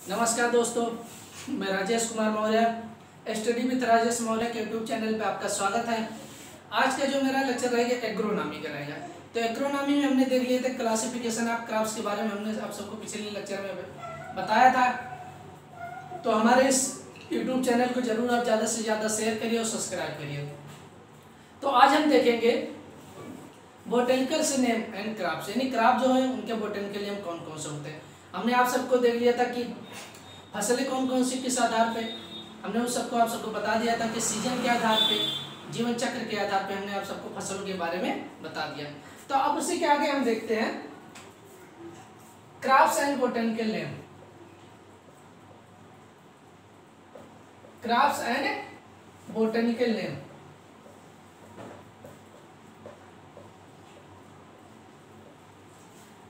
नमस्कार दोस्तों, मैं राजेश कुमार मौर्य स्टडी विथ राजेश मौर्य के यूट्यूब चैनल पे आपका स्वागत है। आज का जो मेरा लेक्चर रहेगा एग्रोनॉमी का रहेगा। तो एग्रोनॉमी में हमने देख लिए थे क्लासिफिकेशन ऑफ़ क्रॉप्स के बारे में हमने आप सबको पिछले लेक्चर में बताया था। तो हमारे इस यूट्यूब चैनल को ज़रूर आप ज़्यादा से ज़्यादा शेयर करिए और सब्सक्राइब करिए। तो आज हम देखेंगे बोटेनिकल से नेम एंड क्राफ्ट यानी क्राफ्ट जो है, उनके बोटेनिकल नेम कौन कौन से होते हैं? हमने आप सबको देख लिया था कि फ़सलें कौन कौन सी किस आधार पे? हमने उस सबको, आप सबको बता दिया था कि सीज़न के आधार पे, जीवन चक्र के आधार पे हमने आप सबको फ़सलों के बारे में बता दिया। तो अब उसी के आगे हम देखते हैं crop and botanical name crop and botanical name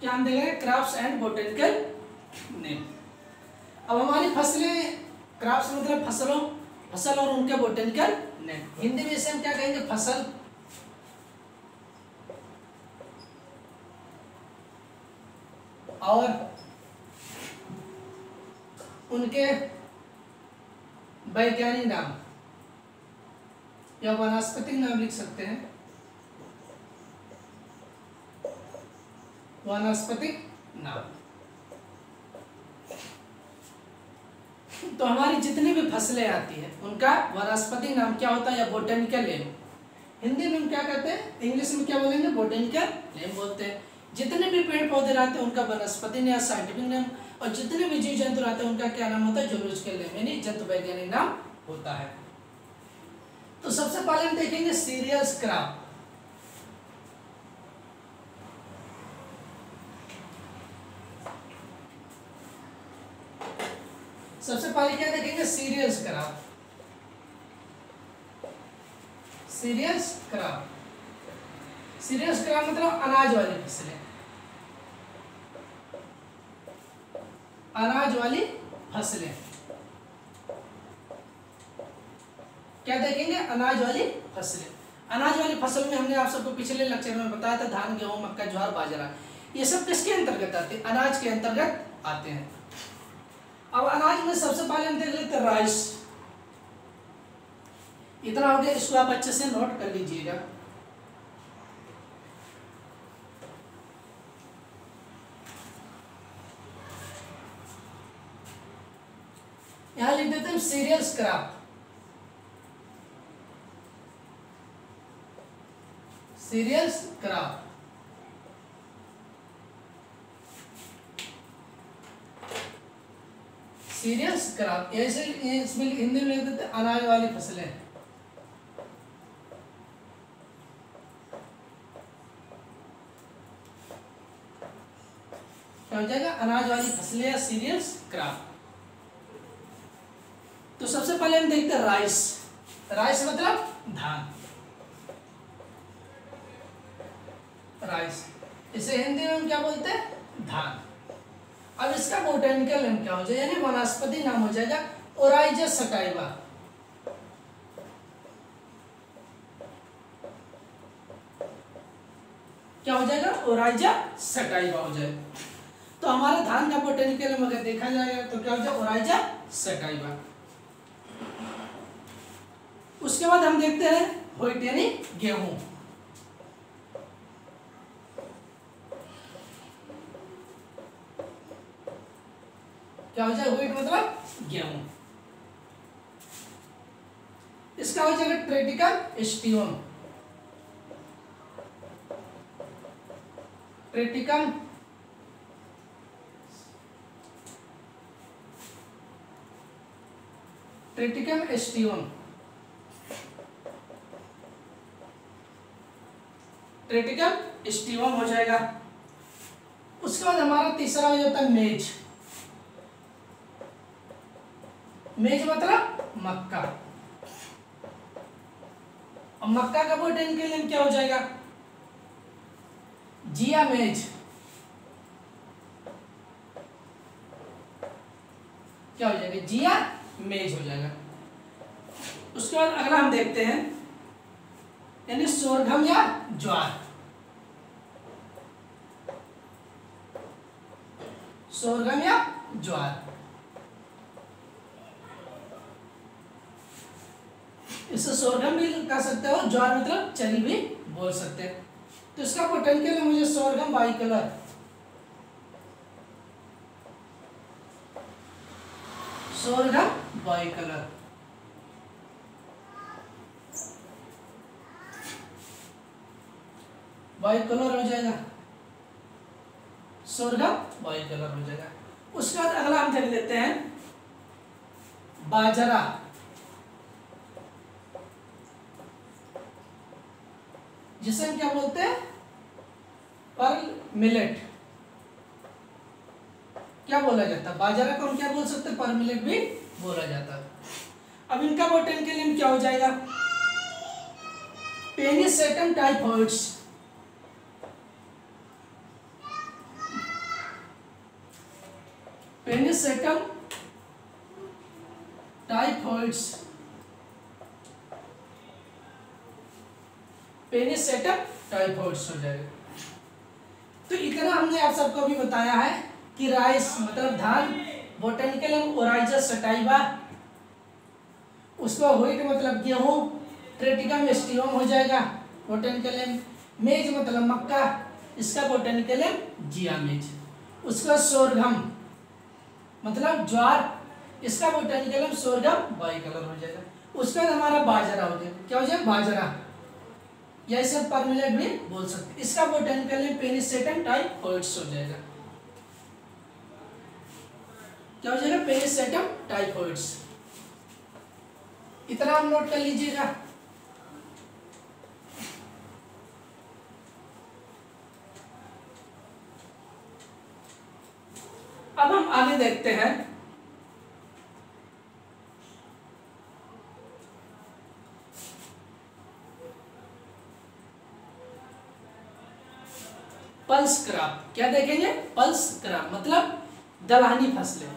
क्या हम देखेंगे क्राफ्ट एंड बोटेनिकल नेम अब हमारी फ़सलें क्राफ्ट मतलब फ़सलों, फ़सल और उनके बोटेनिकल नेम हिंदी में इसे हम क्या कहेंगे? फ़सल। और उनके वैज्ञानिक नाम, या वनस्पतिक नाम लिख सकते हैं। वनस्पतिक नाम। तो हमारी जितनी भी फ़सलें आती हैं, उनका वनस्पति नाम क्या होता है या बोटेनिकल नेम हिंदी में हम क्या कहते हैं? इंग्लिश में क्या बोलेंगे? बोटेनिकल नेम बोलते हैं। जितने भी पेड़ पौधे रहते हैं, उनका वनस्पति या साइंटिफिक नेम, और जितने भी जीव जंतु रहते हैं, उनका क्या नाम होता है? जोलॉजिकल नेम यानी जंतु वैज्ञानिक नाम होता है। तो सबसे पहले हम देखेंगे सीरियस क्रॉप सबसे पहले क्या देखेंगे? Cereals crop cereals crop cereals crop मतलब अनाज वाली फ़सलें। अनाज वाली फ़सलें। क्या देखेंगे? अनाज वाली फ़सलें। अनाज वाली फ़सल में हमने आप सबको पिछले लेक्चर में बताया था, धान, गेहूँ, मक्का, ज्वार, बाजरा। ये सब किसके अंतर्गत आते हैं? अनाज के अंतर्गत आते हैं। अब अनाज में सबसे पहले हम देख लेते राइस। इतना हो गया इसको आप अच्छे से नोट कर लीजिएगा। यहाँ लिख देते हैं cereals crop cereals crop cereals crop ऐसे इसमें हिंदी में लिख देते अनाज वाली फ़सलें क्या हो जाएगा? अनाज वाली फ़सलें या सीरियस क्रॉप तो सबसे पहले हम देखते हैं राइस राइस मतलब धान। राइस इसे हिंदी में हम क्या बोलते हैं? धान। अब इसका बोटेनिकल नेम क्या हो जाएगा यानी वनस्पति नाम हो जाएगा ओराइजा सटाइवा क्या हो जाएगा? ओराइजा सटाइवा हो जाएगा तो हमारा धान का बोटेनिकल नेम अगर देखा जाएगा तो क्या हो जाएगा ओराइजा सटाइवा उसके बाद हम देखते हैं व्हाइट यानी गेहूँ। क्या हो जाएगा? व्हीट मतलब गेहूँ। इसका हो जाएगा ट्रेटिकल स्टीवन ट्रेटिकल ट्रेटिकल स्टीवन ट्रेटिकल स्टीवन हो जाएगा। उसके बाद हमारा तीसरा हो जाता है मेज मेज मतलब मक्का। और मक्का का बोटेनिकल नेम क्या हो जाएगा? जिया मेज। क्या हो जाएगा? जिया मेज हो जाएगा। उसके बाद अगला हम देखते हैं, यानी सोरघम या ज्वार। सोरघम या ज्वार। इसे सोरगम भी कह सकते हो ज्वार मतलब चरी भी बोल सकते हैं। तो इसका पोटेंशियल है मुझे sorghum bicolor sorghum bicolor bicolor हो जाएगा। सोरगम बाई कलर हो जाएगा। उसके बाद अगला हम देख लेते हैं। बाजरा। जिसे हम क्या बोलते हैं? पर्ल मिलेट क्या बोला जाता? है बाजरा को हम क्या बोल सकते हैं? पर मिलेट भी बोला जाता। है अब इनका बोटन के लिए क्या हो जाएगा? Pennisetum typhoides Pennisetum typhoides Pennisetum typhoides हो जाएगा। तो इतना हमने आप सबको भी बताया है कि राइस मतलब धान बोटेनिकल ओराइजस सटाइवा उसका व्हीट मतलब गेहूँ ट्रेटिकम एस्टियम हो जाएगा। बोटेनिकल मेज मतलब मक्का, इसका बोटेनिकल जिया मेज उसका सोरघम मतलब ज्वार, इसका बोटेनिकल सोरघम बाई कलर हो जाएगा। उसका हमारा बाजरा हो जाएगा। क्या हो जाएगा? बाजरा। या इसे परमिलेट भी बोल सकते इसका बोटेनिकल नेम पेनिसेटम टाइफॉइड्स हो जाएगा। क्या हो जाएगा? पेनिसेटम टाइफॉइड्स इतना आप नोट कर लीजिएगा। अब हम आगे देखते हैं। पल्स क्रॉप क्या देखेंगे? पल्स क्रॉप मतलब दलहनी फ़सलें।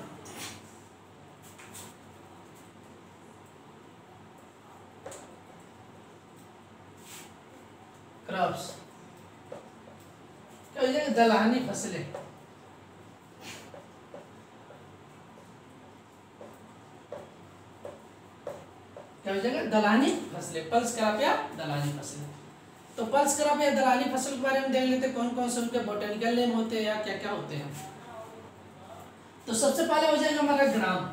क्रॉप्स क्या हो जाएगा दलहनी फ़सलें? क्या हो जाएगा? दलहनी फ़सलें। पल्स क्रॉप या दलहनी फ़सलें। पल्स क्रॉप या दलहनी फ़सल के बारे में देख लेते कौन कौन से उनके बोटेनिकल नेम होते हैं या क्या क्या होते हैं। तो सबसे पहले हो जाएगा हमारा ग्राम।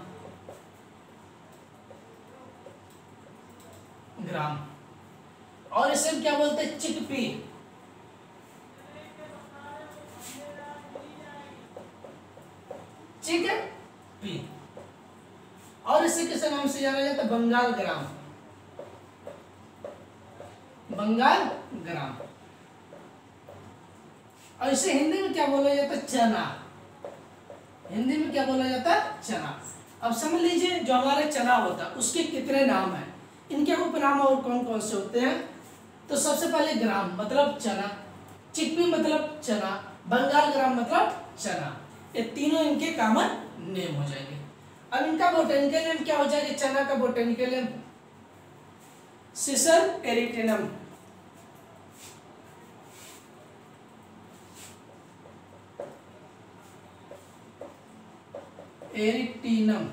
ग्राम। और इसे क्या बोलते हैं? चिकपी। चिकपी। और इसे किस नाम से जाना जाता है? बंगाल ग्राम। बंगाल, ग्राम। और इसे हिंदी में क्या बोला जाता है? चना। हिंदी में क्या बोला जाता है? चना। अब समझ लीजिए, जो हमारा चना होता है, उसके कितने नाम हैं? इनके उपनाम और कौन कौन से होते हैं? तो सबसे पहले ग्राम मतलब चना। चिकपी मतलब चना, बंगाल ग्राम मतलब चना। ये तीनों इनके कॉमन नेम हो जाएँगे। अब इनका बोटेनिकल नेम क्या हो जाएगा? चना का botanical name Cicer arietinum arietinum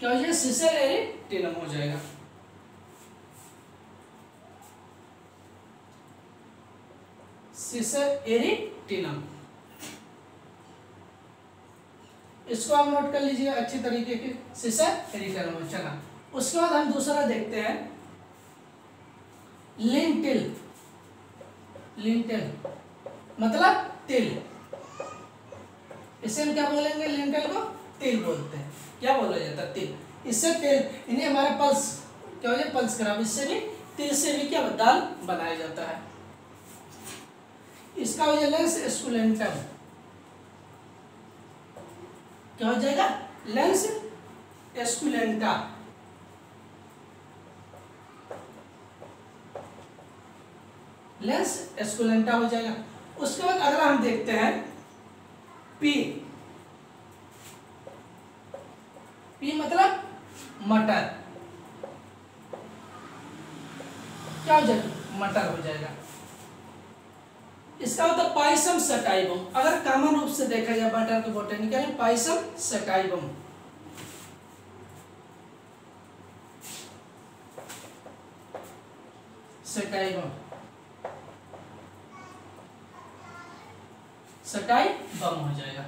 क्या हो जाएगा सिसर एरिटिनम हो जाएगा? सिसर एरिटिनम इसको आप नोट कर लीजिए अच्छी तरीके के। सिसर एरिटिनम चना उसके बाद हम दूसरा देखते हैं। लिंटिल। लिंटिल। मतलब तिल। इसे हम क्या बोलेंगे? लिंटल को तिल बोलते हैं। क्या बोला जाता है? तिल। इससे तिल इन्हें हमारा पल्स, क्या हो जाए? पल्स खराब। इससे भी, तिल से भी क्या दाल बनाया जाता है। इसका हो जाएगा स्कुलेंटम। क्या हो जाएगा? लेंस एस्कुलेंटा लेंस एस्कुलेंटा हो जाएगा। उसके बाद अगला हम देखते हैं पी पी मतलब मटर। क्या हो जाएगा? मटर हो जाएगा। इसका मतलब पाइसम सटाइबम। अगर कॉमन रूप से देखा जाए मटर के बोटेनिकल पाइसम सटाइबम। सटाई सटाई बम हो जाएगा।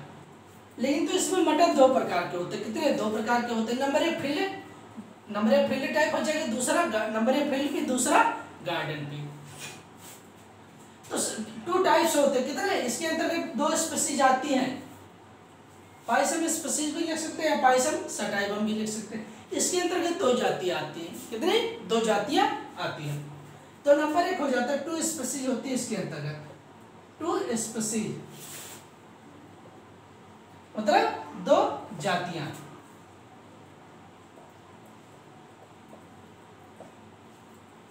लेकिन तो इसमें मटर दो प्रकार के होते कितने दो प्रकार के होते नंबर एक फ़ील्ड नंबर एक फ़ील्ड टाइप हो जाएगा, दूसरा नंबर एक फ़ील्ड भी, दूसरा गार्डन भी। तो टू टाइप्स होते कितने? इसके अंतर्गत दो स्पीसीज आती हैं। पाइसम स्पीसीज भी लिख सकते हैं पाइसम सटाइबम भी लिख सकते हैं। इसके अंतर्गत दो जातियाँ आती हैं। कितनी? दो जातियाँ आती हैं। तो नंबर एक हो जाता है टू स्पीसीज होती है इसके अंतर्गत टू स्पीसीज मतलब दो जातियाँ।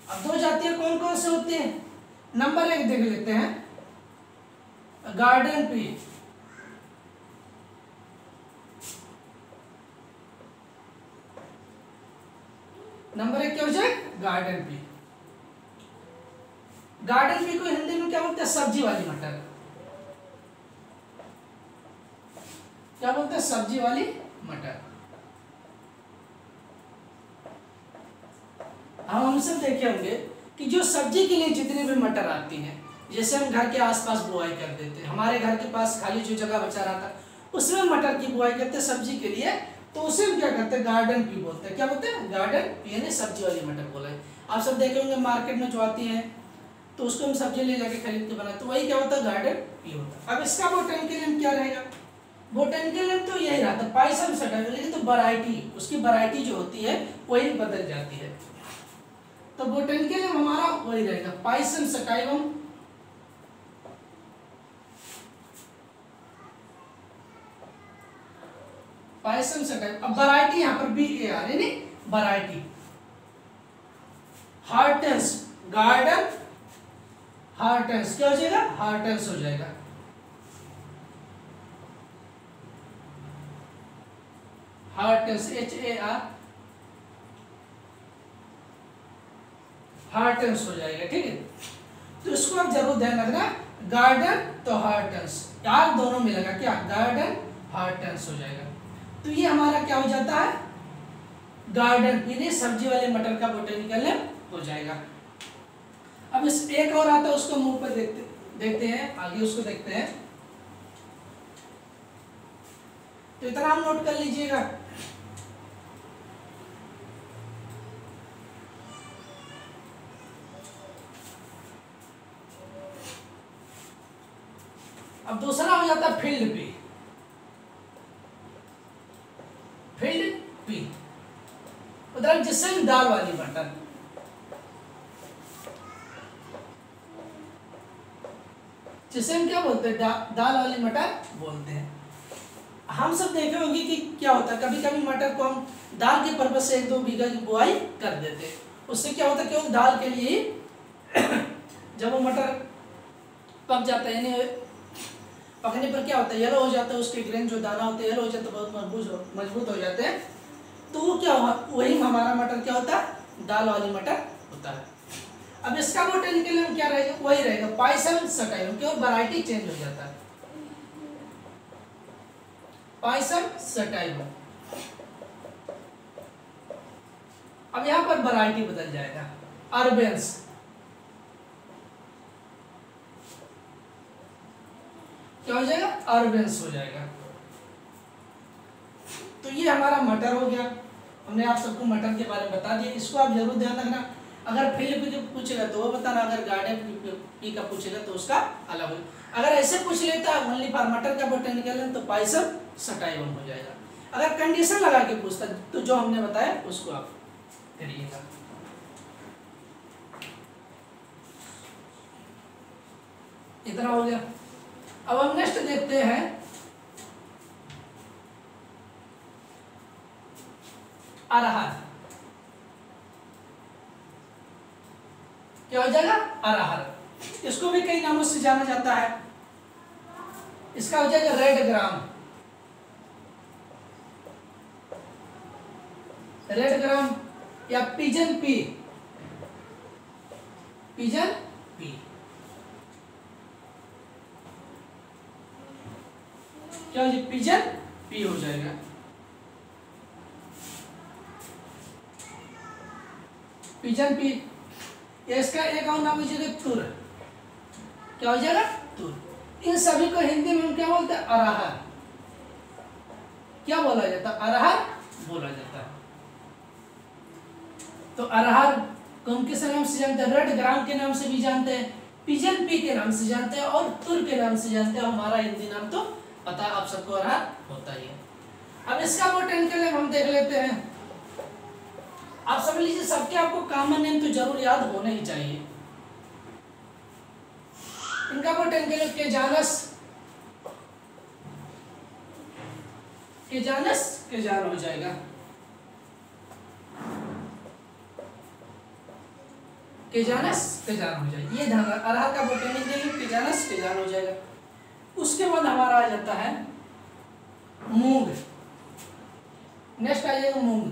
अब दो जातियाँ कौन कौन से होती हैं? नंबर एक देख लेते हैं। Garden pea. नंबर एक क्या हो जाए? Garden pea. गार्डन पी को हिंदी में क्या बोलते हैं? सब्ज़ी वाली मटर। क्या बोलते हैं? सब्ज़ी वाली मटर। हम हम सब देखे होंगे कि जो सब्ज़ी के लिए जितनी भी मटर आती हैं, जैसे हम घर के आसपास बुआई कर देते हैं, हमारे घर के पास खाली जो जगह बचा रहा था, उसमें मटर की बुआई करते हैं सब्ज़ी के लिए तो उसे हम क्या करते हैं? गार्डन पी बोलते हैं। क्या बोलते हैं? गार्डन पी यानी सब्ज़ी वाली मटर बोला है। आप सब देखे होंगे मार्केट में जो आती है तो उसको हम सब्ज़ी ले जाके खरीद के बनाते तो वही क्या होता है? गार्डन पी होता है। अब इसका बोटन के लिए हम क्या रहेगा? बोटेनिकल नेम तो यही रहता है पाइसम सटा, लेकिन तो वराइटी उसकी वराइटी जो होती है, वही बदल जाती है। तो बोटेनिकल हमारा वही रहेगा पाइसम सटाइवम पाइसम सटाइव अब वैरायटी यहाँ पर बी ए आर यानी वैरायटी हार्टेंस गार्डन हार्टेंस क्या हो जाएगा? हार्टेंस हो जाएगा। हार्टेंस एच ए आर हार्टेंस हो जाएगा, ठीक है? तो इसको आप ज़रूर ध्यान रखना गार्डन तो हार्टेंस यार दोनों मिलेगा क्या? गार्डन हार्टेंस हो जाएगा। तो ये हमारा क्या हो जाता है? गार्डन यानी सब्ज़ी वाले मटर का बोटेनिकल हो जाएगा। अब इस एक और आता है, उसको मुँह पर देखते देखते हैं, आगे उसको देखते हैं। तो इतना नोट कर लीजिएगा। अब दूसरा हो जाता है फ़ील्ड पी फ़ील्ड पी उदाहरण जिससे दाल वाली मटर जिसे हम क्या बोलते हैं? दा, दाल वाली मटर बोलते हैं। हम सब देखे होंगे कि क्या होता है? कभी कभी मटर को हम दाल के पर्पज से एक दो बीघा की बुआई कर देते हैं। उससे क्या होता है केवल दाल के लिए जब वो मटर पक जाता है यानी पकने पर क्या होता है? येलो हो जाता है, उसके ग्रेन जो दाना होते हैं येलो हो जाता बहुत मज़बूत मज़बूत हो जाते हैं। तो वो क्या हुआ? वही हमारा मटर क्या होता? है दाल वाली मटर होता है। अब इसका बोटेनिकल नेम क्या रहेगा? वही रहेगा। पाइसम सटाइलम क्यों वैरायटी चेंज हो जाता है। पाइसम सटाइलम अब यहाँ पर वैरायटी बदल जाएगा। अर्बेंस हो जाएगा अर्बेंस हो जाएगा। तो ये हमारा मटर हो गया। हमने आप सबको मटर के बारे में बता दिया। इसको आप ज़रूर ध्यान रखना। अगर फ़ील्ड पी पूछेगा तो वो बताना। अगर गार्डन पी का पूछेगा तो उसका अलग हो। अगर ऐसे पूछ लेता है ओनली फॉर मटर का बोटेनिकल तो पाइसम सटाइवन हो जाएगा। अगर कंडीशन लगा के पूछता तो जो हमने बताया उसको आप करिएगा। इतना हो गया। अब हम नेक्स्ट देखते हैं। अरहर। क्या हो जाएगा? अरहर। इसको भी कई नामों से जाना जाता है। इसका हो जाएगा रेड ग्राम रेड ग्राम या पिजन पी पिजन पी क्या हो जाएगा पिजन पी हो जाएगा। Pigeon pea. इसका एक और नाम हो जाएगा तुर। क्या हो जाएगा? तुर। इन सभी को हिंदी में क्या बोलते हैं? अरहर। क्या बोला जाता? है अरहर बोला जाता। है तो अरहर को किस नाम से जानते हैं? रेड ग्राम के नाम से भी जानते हैं। पिजन पी के नाम से जानते हैं और तुर के नाम से जानते हैं। हमारा हिंदी नाम तो पता आप सबको अरहर होता ही है। अब इसका नेम हम देख लेते हैं। आप समझ लीजिए, सबके आपको कॉमन नेम तो ज़रूर याद होने ही चाहिए। इनका बोटेनिकल नेम केजानस। केजानस, केजान हो जाएगा। केजानस, केजान हो जाएगा। ये अरहर का बोटेनिकल नेम केजानस, केजान हो जाएगा। उसके बाद हमारा आ जाता है मूंग। नेक्स्ट आ जाएगा मूंग।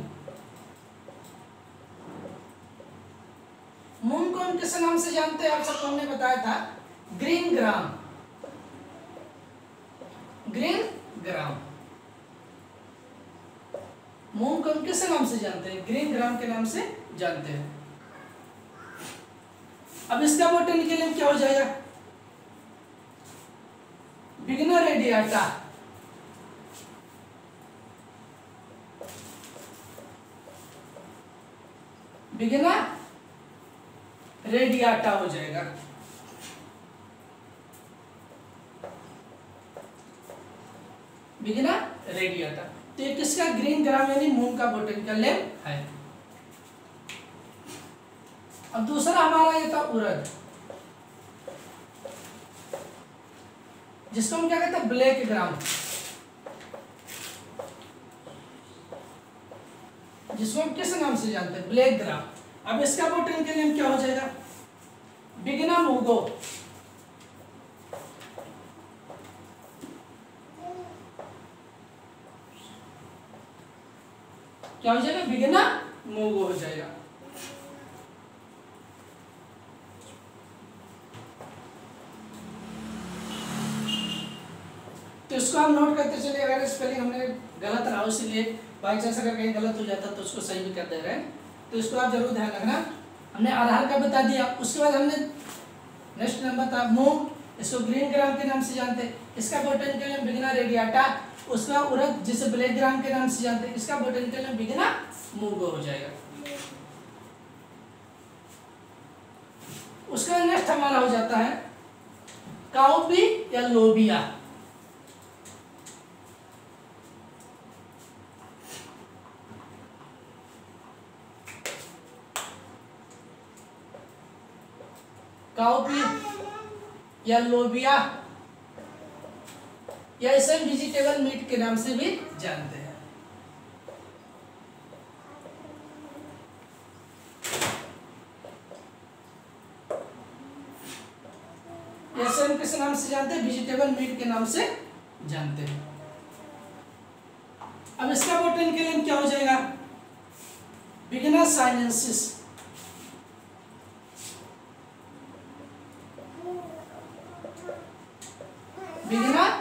मूंग को हम किस नाम से जानते हैं? आप सबको हमने बताया था, ग्रीन ग्राम। Green gram. मूंग को हम किस नाम से जानते हैं? ग्रीन ग्राम के नाम से जानते हैं। अब इसका बोटेनिकल नेम क्या हो जाएगा? बिगनर रेडियाटा बिगना रेडियाटा हो जाएगा. बिगना रेडियाटा तो ये किसका? ग्रीन ग्राम यानी मून का बोटेनिकल नेम है. अब दूसरा हमारा ये था उड़द जिसको हम क्या कहते हैं, ब्लैक ग्राम जिसको हम किस नाम से जानते हैं? ब्लैक ग्राम अब इसका बोटन के नेम क्या हो जाएगा? बिगना मूगो क्या हो जाएगा? बिगना मूगो हो जाएगा। इसको हम नोट करते चले अगर स्पेलिंग हमने गलत रहा इसलिए बाई चांस अगर कहीं गलत हो जाता तो उसको सही भी कर दे रहे हैं। तो इसको आप ज़रूर ध्यान रखना। हमने आधार का बता दिया। उसके बाद हमने नेक्स्ट नंबर था मूंग इसको ग्रीन ग्राम के नाम से जानते इसका बोटेनिकल नेम बिगना रेडियाटा उसका उड़द जिसे ब्लैक ग्राम के नाम से जानते इसका बोटेनिकल नेम बिगना मूंगो हो जाएगा। उसका नेक्स्ट हमारा हो जाता है काउपी या लोबिया काउपी या लोबिया या इसे वेजिटेबल मीट के नाम से भी जानते हैं ऐसे हम किस नाम से जानते हैं वेजिटेबल मीट के नाम से जानते हैं अब इसका के नेम क्या हो जाएगा बिगिनर साइनेंसिस बिगिनर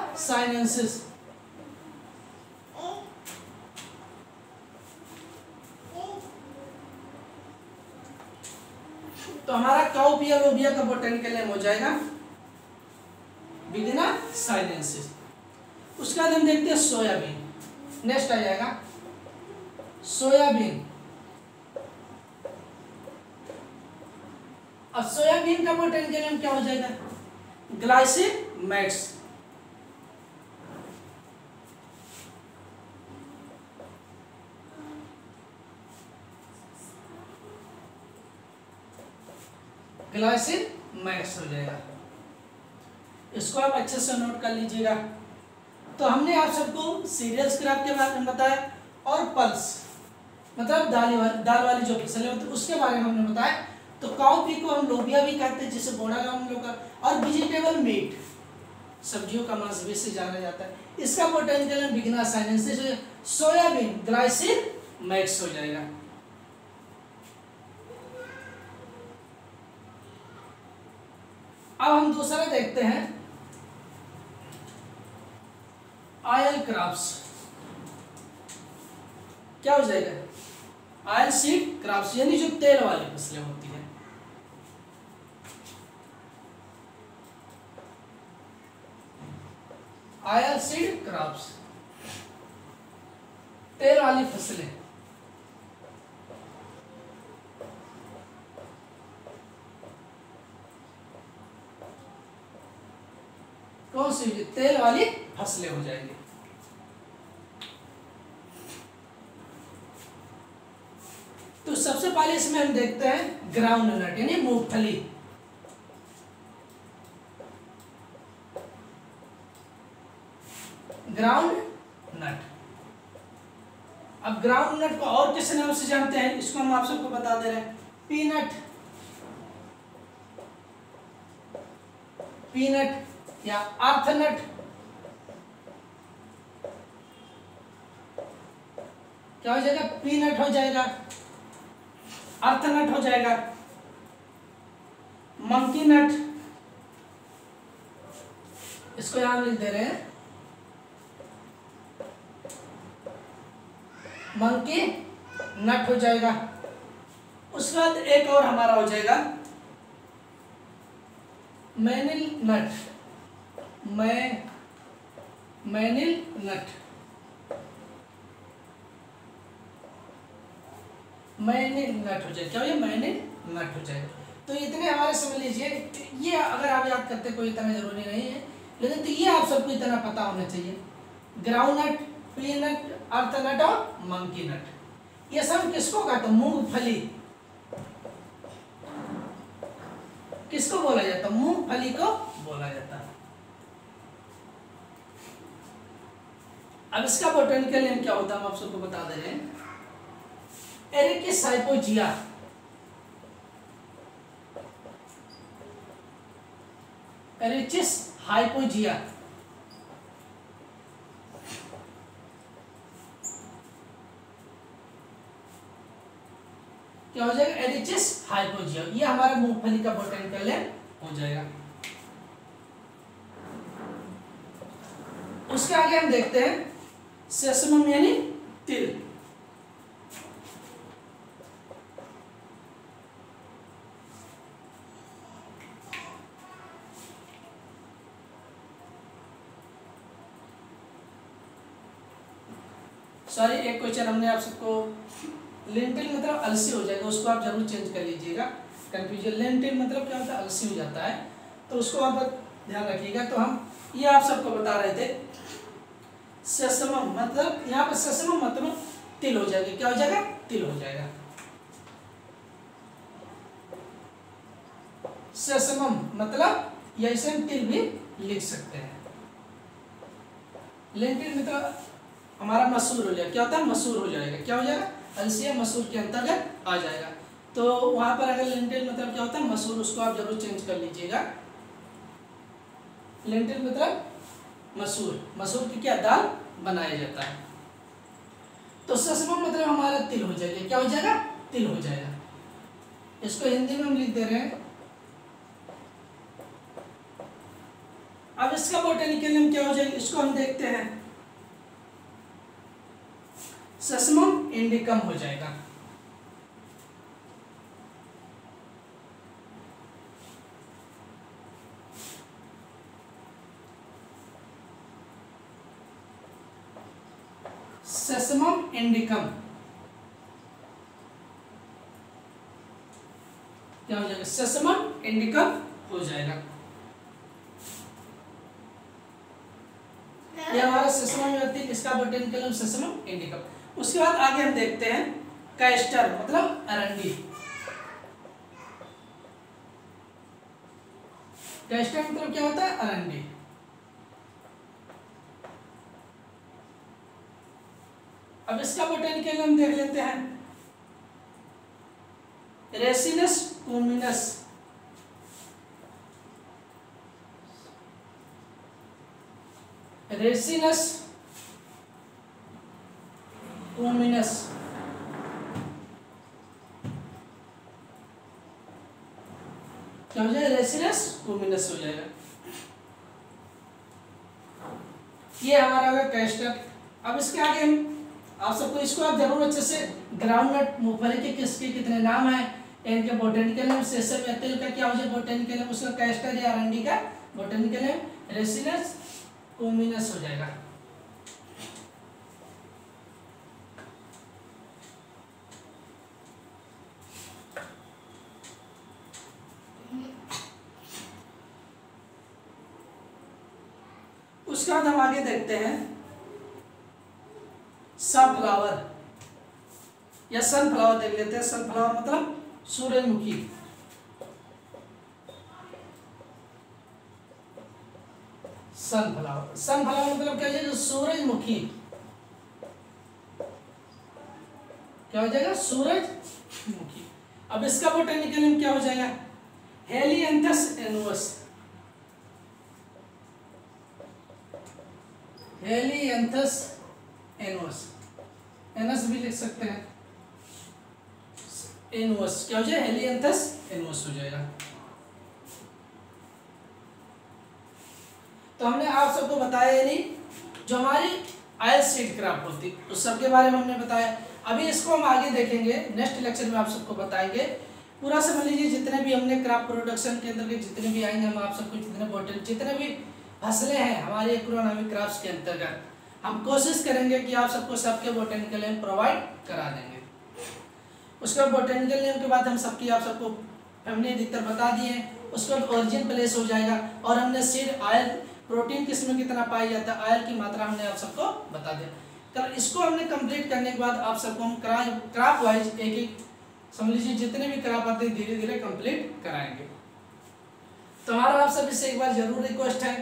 साइनेंसिस तो हमारा काउपिया लोबिया का बोटेनिकल नेम हो जाएगा बिगिनर साइनेंसिस उसका बाद हम देखते हैं सोयाबीन। नेक्स्ट आ जाएगा। सोयाबीन। अब सोयाबीन का बोटेनिकल नेम क्या हो जाएगा? ग्लाइसिन मैक्स ग्लाइसिन मैक्स हो जाएगा। इसको आप अच्छे से नोट कर लीजिएगा। तो हमने आप सबको सीरियल स्क्रैप के बारे में बताया और पल्स मतलब दाल वाली दाल वाली जो फ़सलें है उसके बारे में हमने बताया। तो काउ पी को हम लोबिया भी कहते हैं, जिसे बोड़ा हम लोग का, और वेजिटेबल मीट सब्जियों का मांस से जाना जाता है। इसका potential Vigna sinensis soybean Glycine max हो जाएगा। अब हम दूसरा देखते हैं। आयल क्रॉप्स क्या हो जाएगा? आयल सीड क्रॉप्स यानी जो तेल वाली फ़सलें होती हैं। आयल सीड क्रॉप्स तेल वाली फ़सलें। कौन सी तेल वाली फ़सलें हो जाएँगी। तो सबसे पहले इसमें हम देखते हैं ग्राउंड नट यानी मूंगफली। ग्राउंड नट अब ग्राउंड नट को और किस नाम से जानते हैं? इसको हम आप सबको बता दे रहे हैं। पीनट पीनट या अर्थनट क्या हो जाएगा? पीनट हो जाएगा। अर्थनट हो जाएगा। Monkey nut. इसको यहाँ लिख दे रहे हैं। मंकी नट हो जाएगा। उसके बाद एक और हमारा हो जाएगा। मैनिल नट। मैं, मैनिल नट। मैनिल नट हो जाए। क्या हो मैनिल नट हो जाए? तो इतने हमारे समझ लीजिए ये अगर आप याद करते कोई इतना ज़रूरी नहीं है। लेकिन तो ये आप सबको इतना पता होना चाहिए। ग्राउंड नट पीनट अर्थनट और मंकी नट। ये सब किसको कहते हैं? मूंगफली। किसको बोला जाता मूंगफली को बोला जाता अब इसका बोटेनिकल नेम क्या होता है, हम आप सबको बता दे रहे हैं। Arachis hypogaea Arachis hypogaea. क्या हो जाएगा? Arachis hypogaea. ये हमारा मूंगफली का बोटेनिकल नेम हो जाएगा। उसके आगे हम देखते हैं। सेसमम यानी तिल सॉरी एक क्वेश्चन हमने आप सबको लेंटिल मतलब अलसी हो जाएगा, उसको आप ज़रूर चेंज कर लीजिएगा। कंफ्यूजन लेंटिल मतलब क्या होता है? अलसी हो जाता है। तो उसको आप ध्यान रखिएगा। तो हम ये आप सबको बता रहे थे ससमम मतलब यहाँ पर ससमम मतलब तिल हो जाएगा। क्या हो जाएगा? तिल हो जाएगा। ससमम मतलब ऐसे हम तिल भी लिख सकते हैं। लेंटिल मतलब हमारा मसूर हो जाएगा। क्या होता है? मसूर हो जाएगा। क्या हो जाएगा? अलसिया मसूर के अंतर्गत आ जाएगा। तो वहाँ पर अगर लेंटिल मतलब क्या होता है? मसूर, उसको आप ज़रूर चेंज कर लीजिएगा। लेंटिल मतलब मसूर। मसूर की क्या दाल बनाया जाता है? तो ससमा मतलब हमारा तिल हो जाएगा। क्या हो जाएगा? तिल हो जाएगा। इसको हिंदी में हम लिख दे रहे हैं। अब इसका बोटेनिकल नेम क्या हो जाएगा? इसको हम देखते हैं। ससमम इंडिकम हो जाएगा। सेसमम इंडिकम क्या हो जाएगा? सेसमम इंडिकम हो जाएगा। ये हमारा सेसमम व्यक्ति इसका बोटेनिकल सेसमम इंडिकम उसके बाद आगे हम देखते हैं कैस्टर मतलब अरंडी। कैस्टर मतलब क्या होता है? अरंडी। अब इसका बोटेनिकल हम देख लेते हैं? Ricinus communis. Ricinus communis. क्या हो जाएगा? रेसिनस कोमिनस हो जाएगा। ये हमारा होगा कैस्टर अब इसके आगे हम आप सबको इसको आप ज़रूर अच्छे से ग्राउंड नट मूंगफली के किसके कितने नाम है, इनके बोटेनिकल नेम सेसम तिल का क्या हो जाए बोटेनिकल नेम उसका कैस्टर या अरंडी का बोटेनिकल नेम रेसिनस कोमिनस हो जाएगा उसके बाद हम आगे देखते हैं सनफ्लावर या सनफ्लावर देख लेते हैं सनफ्लावर मतलब सूरजमुखी सनफ्लावर सनफ्लावर मतलब क्या हो? जाएगा सूरजमुखी। क्या हो जाएगा? सूरजमुखी। अब इसका बोटेनिकल नेम क्या हो जाएगा? Helianthus annuus Helianthus annuus annuus भी लिख सकते हैं। एनुअस क्या हो जाएगा हेलियंथस एनुअस हो जाएगा। तो हमने आप सबको बताया यानी जो हमारी आयल सीड क्राफ्ट होती, उस सब के बारे में हमने बताया। अभी इसको हम आगे देखेंगे। नेक्स्ट लेक्चर में आप सबको बताएँगे। पूरा समझ लीजिए, जितने भी हमने क्राफ्ट प्रोडक्शन के अंदर के जितने भी आएँगे, हम आप सबको जितने बोटल जितने भी फ़सलें हैं हमारे इकोनॉमिक क्राफ्ट के अंतर्गत, हम कोशिश करेंगे कि आप सबको सबके बोटेनिकल प्रोवाइड करा देंगे। उसके बाद बोटेनिकल नेम के बाद हम सबकी, आप सबको फैमिली अधिकतर बता दिए हैं। उसके बाद ओरिजिन प्लेस हो जाएगा और हमने सीड आयल प्रोटीन किसमें कितना पाया जाता है आयल की मात्रा हमने आप सबको बता दिया। कर इसको हमने कंप्लीट करने के बाद आप सबको हम क्राप वाइज एक एक समझ लीजिए, जितने भी क्राप आते हैं धीरे धीरे कंप्लीट कराएँगे। तो हमारा आप सब इससे एक बार ज़रूर रिक्वेस्ट है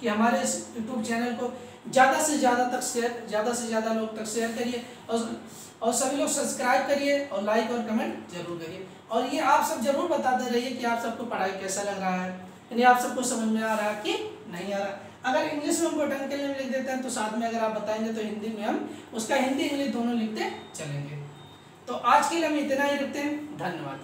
कि हमारे इस यूट्यूब चैनल को ज़्यादा से ज़्यादा तक शेयर ज़्यादा से ज़्यादा लोग तक शेयर करिए और और सभी लोग सब्सक्राइब करिए और लाइक और कमेंट ज़रूर करिए। और ये आप सब ज़रूर बताते रहिए कि आप सबको पढ़ाई कैसा लग रहा है। यानी आप सबको समझ में आ रहा है कि नहीं आ रहा। अगर इंग्लिश में हम बटन के लिए लिख देते हैं तो साथ में अगर आप बताएँगे तो हिंदी में हम उसका हिंदी इंग्लिश दोनों लिखते चलेंगे। तो आज के लिए हम इतना ही रखते हैं। धन्यवाद।